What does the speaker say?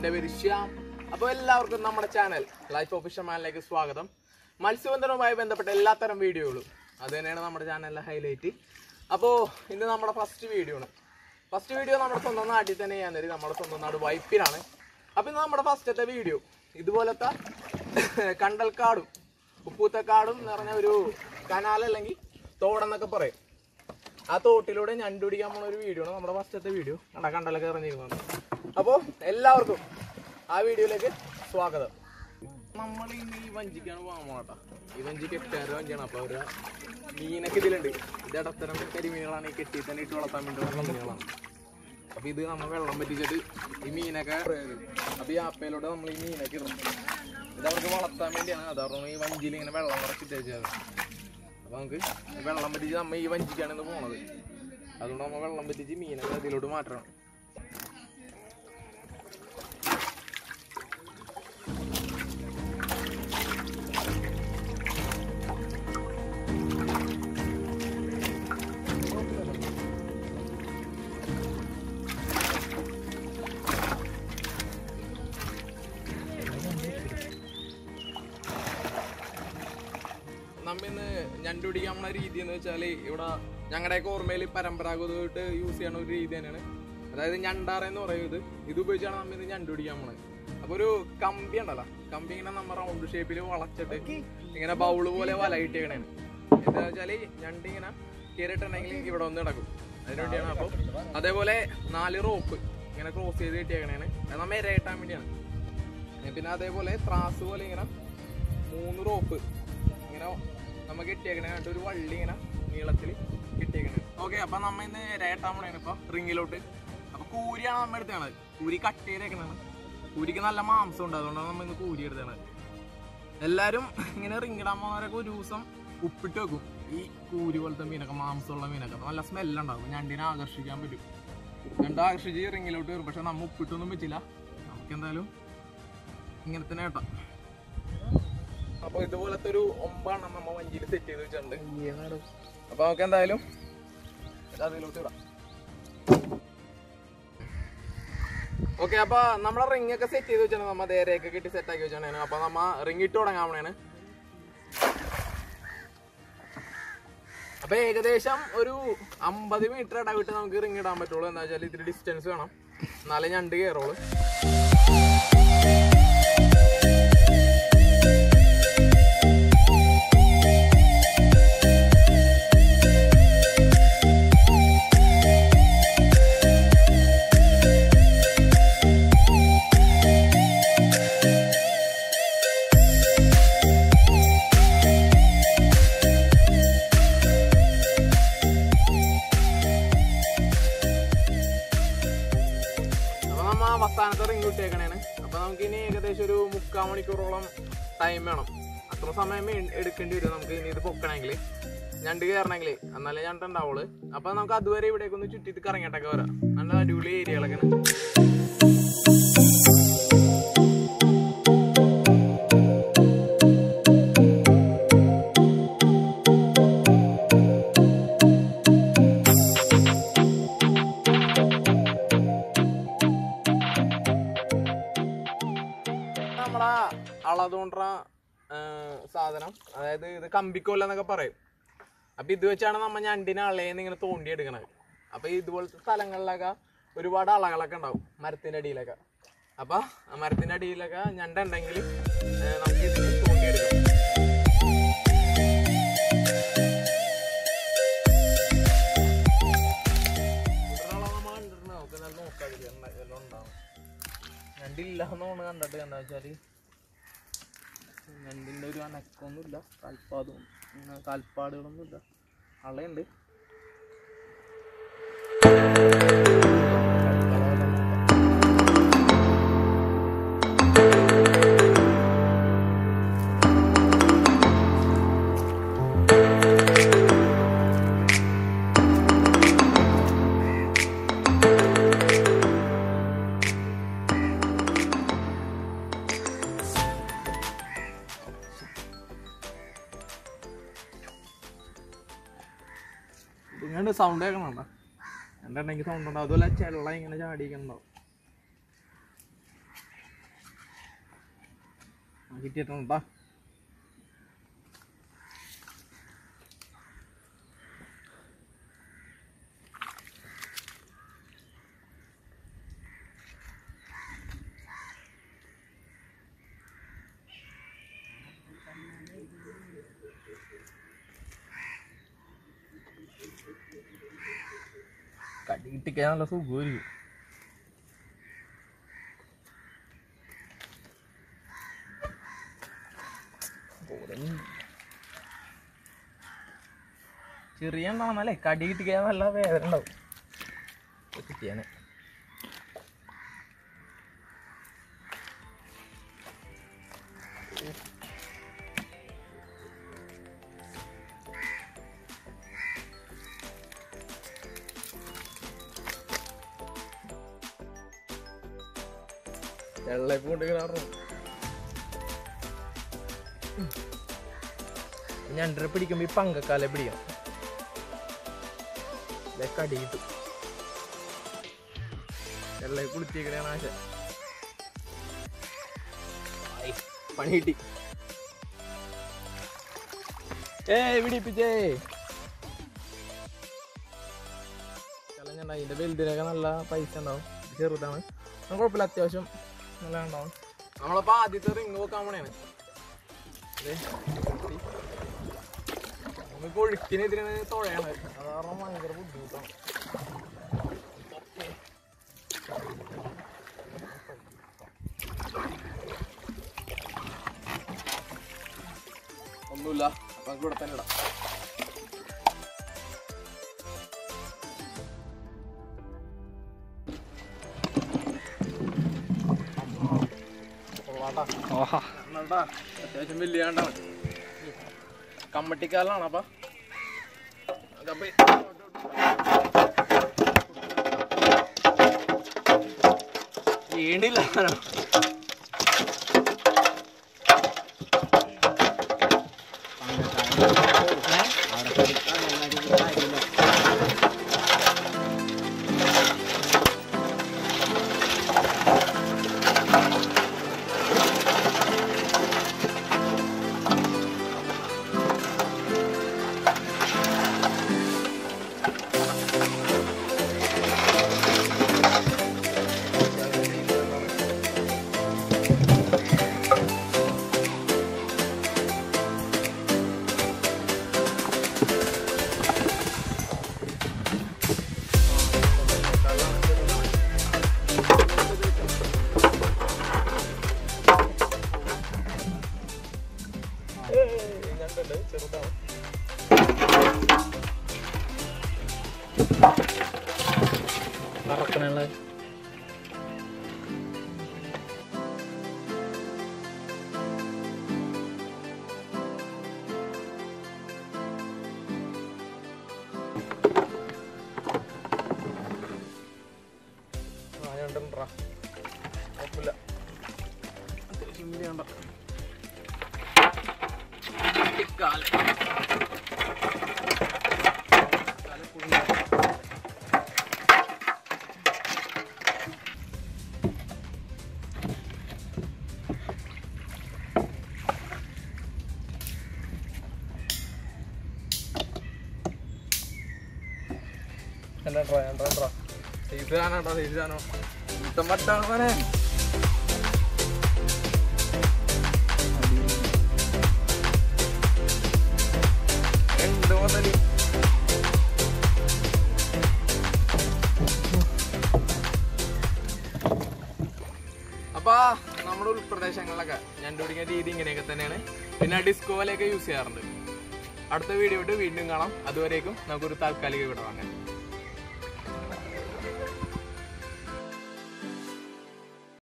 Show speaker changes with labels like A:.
A: എന്റെ പേര് ശ്യാം. അപ്പോൾ എല്ലാവർക്കും നമ്മുടെ ചാനൽ ലൈഫ് ഓഫ് ഇഷ്യമാനിലേക്ക് സ്വാഗതം. മത്സ്യബന്ധനവുമായി ബന്ധപ്പെട്ട എല്ലാത്തരം വീഡിയോകളും അത് തന്നെയാണ് നമ്മുടെ ചാനലിലെ ഹൈലൈറ്റ് അപ്പോൾ ഇന്ന് നമ്മുടെ ഫസ്റ്റ് വീഡിയോ ആണ്. ഫസ്റ്റ് വീഡിയോ നമ്മുടെ സ്വന്തം നാട്ടിൽ തന്നെ ചെയ്യാൻ തരും നമ്മുടെ സ്വന്തം നാട് വൈപ്പിലാണ് അപ്പോൾ ഇന്ന് നമ്മുടെ ഫസ്റ്റത്തെ വീഡിയോ ഇതുപോലത്തെ കണ്ടൽക്കാടും ഉപ്പൂത്തക്കാടും എന്ന് പറഞ്ഞ ഒരു കനാൽ അല്ലെങ്കിൽ തോടെന്നൊക്കെ പറയും. ആ തോട്ടിലൂടെ ഞണ്ടുപിടിക്കാൻ പോണ ഒരു വീഡിയോ ആണ് നമ്മുടെ ഫസ്റ്റത്തെ വീഡിയോ കണ്ട? കണ്ടലൊക്കെ ഇറങ്ങിയിരുന്നത് അപ്പോൾ എല്ലാവർക്കും ആ വീഡിയോയിലേക്ക് സ്വാഗതം. നമ്മൾ ഇന്ന് ഈ വഞ്ചിക്കാണ് വാങ്ങാട്ട ഈ വഞ്ചി എട്ടായിരം വഞ്ചിയാണ്. അപ്പോൾ ഒരു മീനൊക്കെ ഇതിലുണ്ട്. ഇത് ഇടത്തരം കരിമീനുകളാണ് ഈ കെട്ടി തന്നെ ഇട്ട് വളർത്താൻ വേണ്ടി മീനുകളാണ്. അപ്പോൾ ഇത് നമ്മൾ വെള്ളം പറ്റിച്ചിട്ട് ഈ മീനൊക്കെ അപ്പോൾ ഈ ആപ്പയിലൂടെ നമ്മൾ ഈ മീനൊക്കെ ഇടും. ഇത് അവർക്ക് വളർത്താൻ വേണ്ടിയാണ്. അതാണ് ഈ വഞ്ചിയിൽ ഇങ്ങനെ വെള്ളം കുറച്ചിട്ട് വെച്ചത് അപ്പൊ നമുക്ക് വെള്ളം പറ്റിച്ച് നമ്മൾ ഈ വഞ്ചിക്കാണ് ഇന്ന് പോണത്. അതുകൊണ്ട് നമ്മൾ വെള്ളം പറ്റിച്ച് മീനൊക്കെ അതിലോട്ട് മാറ്റണം. നമ്മ ഇന്ന് ഞണ്ട് പിടിക്കാൻ പോണ രീതി എന്ന് വെച്ചാൽ ഇവിടെ ഞങ്ങളുടെയൊക്കെ ഓർമ്മയിൽ പരമ്പരാഗതമായിട്ട് യൂസ് ചെയ്യണ ഒരു രീതി തന്നെയാണ്. അതായത് ഞണ്ടാറ എന്ന് പറയുന്നത്. ഇത് ഉപയോഗിച്ചാണ് നമ്മിന്ന് ഞണ്ട് പിടിക്കാൻ പോണത്. അപ്പൊ ഒരു കമ്പി ഉണ്ടല്ലോ. കമ്പി ഇങ്ങനെ നമ്മ റൗണ്ട് ഷേപ്പിൽ വളച്ചിട്ട് ഇങ്ങനെ ബൗൾ പോലെ വല കിട്ടിയാണ് എന്താ വെച്ചാൽ ഞണ്ട് ഇങ്ങനെ കയറിയിട്ടുണ്ടെങ്കിൽ ഇവിടെ ഒന്ന് കിടക്കും. അതിനുവേണ്ടിയാണ് അപ്പൊ അതേപോലെ നാല് റോപ്പ് ഇങ്ങനെ ക്രോസ് ചെയ്ത് കിട്ടിയേക്കണേണ് അത് നമ്മ ഇര കിട്ടാൻ വേണ്ടിയാണ്. പിന്നെ അതേപോലെ ത്രാസ് പോലെ ഇങ്ങനെ മൂന്ന് റോപ്പ് ഇങ്ങനെ നമ്മ കെട്ടിയേക്കണേ ഒരു വള്ളി ഇങ്ങനെ നീളത്തിൽ കെട്ടിയേക്കണേ. ഓക്കെ അപ്പൊ നമ്മ ഇന്ന് രേട്ടാൻ പോണേണ് ഇപ്പൊ റിങ്ങിലോട്ട്. അപ്പൊ കൂരിയാണ് നമ്മ എടുത്തത് കൂരി കട്ട് ചെയ്തേക്കണാണ് കൂരിക്ക് നല്ല മാംസം ഉണ്ട് അതുകൊണ്ടാണ് നമ്മ ഇന്ന് കൂരി എടുത്തത് എല്ലാരും ഇങ്ങനെ റിങ്ങിടാൻ പോകുന്നവരൊക്കെ ഒരു ദിവസം ഉപ്പിട്ട് വെക്കും. ഈ കൂരി പോലത്തെ മീനൊക്കെ മാംസമുള്ള മീനൊക്കെ. നല്ല സ്മെല്ലുണ്ടാവും ഞണ്ടിനെ ആകർഷിക്കാൻ പറ്റും. ഞണ്ട് ആകർഷിച്ച് റിങ്ങിലോട്ട് വരും. പക്ഷെ നമ്മ ഉപ്പിട്ടൊന്നും പറ്റില്ല നമുക്ക് എന്തായാലും ഇങ്ങനെ തന്നെ കേട്ടോ. അപ്പൊ ഇതുപോലത്തെ ഒരു ഒമ്പാണ് നമ്മ വഞ്ചിയിൽ സെറ്റ് ചെയ്ത് വെച്ചിട്ടുണ്ട്. അപ്പൊ നമുക്ക് എന്തായാലും അതിലോട്ട് ഇടാം. ഓക്കെ അപ്പൊ നമ്മളെ റിംഗ് ഒക്കെ സെറ്റ് ചെയ്ത് വെച്ചാണ് നമ്മ നേരെയൊക്കെ കിട്ടി സെറ്റ് ആക്കി വെച്ചാണ് അപ്പൊ നമ്മ റിംഗ് ഇട്ട് തുടങ്ങാൻ പോണേണ് അപ്പൊ ഏകദേശം ഒരു അമ്പത് മീറ്റർ ഇടവിട്ട് നമുക്ക് റിംഗ് ഇടാൻ പറ്റുള്ളൂ. എന്താ വെച്ചാൽ ഇത്തിരി ഡിസ്റ്റൻസ് വേണം. എന്നാലേ ഞണ്ട് കയറുള്ളൂ നമുക്ക് ഇനി ഏകദേശം ഒരു മുക്കാൽ മണിക്കൂറോളം ടൈം വേണം. അത്ര സമയം എടുക്കേണ്ടി വരും. നമുക്ക് ഇനി ഇത് പൊക്കണമെങ്കിൽ ഞണ്ട് കയറണമെങ്കിൽ എന്നാലേ ഞണ്ട് ഉണ്ടാവുള്ളൂ. അപ്പം നമുക്ക് അതുവരെ ഇവിടേക്കൊന്ന് ചുറ്റിട്ട് കറങ്ങിയിട്ടൊക്കെ വരാം. നല്ല അടിപൊളി ഏരിയകളൊക്കെ അളതുകൊണ്ട സാധനം. അതായത് ഇത് കമ്പിക്കൊല്ല എന്നൊക്കെ പറയും. അപ്പൊ ഇത് വെച്ചാണ് നമ്മൾ ഞണ്ടിനെ അളയെന്ന് ഇങ്ങനെ തോണ്ടി എടുക്കണത്. അപ്പൊ ഇതുപോലത്തെ സ്ഥലങ്ങളിലൊക്കെ ഒരുപാട് അളകളൊക്കെ ഉണ്ടാവും മരത്തിന്റെ അടിയിലൊക്കെ. അപ്പൊ ആ മരത്തിന്റെ അടിയിലൊക്കെ ഞണ്ടുണ്ടെങ്കിൽ നമുക്ക് ഇത് തോണ്ടി എടുക്കാം. ഇവിടുന്നുള്ള നമ്മ കണ്ടിട്ടുണ്ട്. നമുക്ക് നല്ല നോക്കാതില്ല എല്ലാം ഉണ്ടാവും. ഞണ്ടില്ല എന്നോണ് കണ്ടിട്ട് എന്താ വെച്ചാൽ ഞണ്ടിന്റെ ഒരു അനക്കമൊന്നുമില്ല. കാൽപ്പാടും കാൽപ്പാടുകളൊന്നുമില്ല. അളയുണ്ട്. സൗണ്ട് കേൾക്കണോ രണ്ടെണ്ണെങ്കിൽ സൗണ്ട് ഉണ്ടോ? അതുപോലെ ചെള്ള ഇങ്ങനെ ചാടിക്കണ്ടാവും കിട്ടിയിട്ടുണ്ടോ കടി കിട്ടിക്കാൻ നല്ല സുഖമായിരിക്കും ചെറിയ ഉണ്ടാവുന്നല്ലേ കടി കിട്ടിക്കാൻ നല്ല വേദന ഉണ്ടാവും. ഇത് വെള്ളയപ്പ് കൊണ്ട് കിടാറും ഞണ്ടര പിടിക്കുമ്പോ ഈ പങ്കക്കാലെ പിടിക്കണം ദേ കടി കിട്ടും വെള്ളയപ്പ് കുളിച്ചേക്കണേ ആശ പണി കിട്ടി ഏ പിടിപ്പിച്ചേ അതിന്റെ വലുതിനൊക്കെ നല്ല പൈസ ഉണ്ടാവും ചെറുതാണ് കുഴപ്പമില്ല അത്യാവശ്യം നല്ല ഉണ്ടാവും നമ്മളപ്പോ ആദ്യത്തെ റിങ് നോക്കാൻ പോണേണ് നമ്മളിപ്പോ ഒഴുക്കിനെതിരാണ് തുഴയാണ്. അത് കാരണം ഭയങ്കര ബുദ്ധിമുട്ടാണ്. ഒന്നുമില്ല അപ്പൊ ഇവിടെ തന്നെ ഇടാം. അത്യാവശ്യം വലിയ കണ്ടാണ് കമ്മട്ടിക്കാലാണ് അപ്പൊ. അതപ്പൊ വീണ്ടില്ല രണ്ടാ രണ്ടാ സൈസ് കാണാട്ടോ സൈസ് കാണോ ഇത്തം വട്ടാണ് മോനെ രണ്ട് മുതൽ? അപ്പൊ നമ്മുടെ ഉൾപ്രദേശങ്ങളിലൊക്കെ ഞാൻ പിടിക്കുന്ന രീതി ഇങ്ങനെയൊക്കെ തന്നെയാണ്. പിന്നെ ഡിസ്കോലൊക്കെ യൂസ് ചെയ്യാറുണ്ട്. അടുത്ത വീഡിയോ ഇട്ട് വീണ്ടും കാണാം. അതുവരേക്കും നമുക്കൊരു താൽക്കാലിക ഇവിടെ വാങ്ങാം.